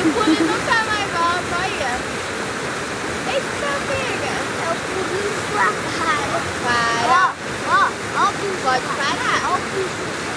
E o Puli nunca mais volta, olha. Eita, amiga. É o Puli sua cara. Para. Ó, ó, ó o Puli. Pode parar. Ó o Puli.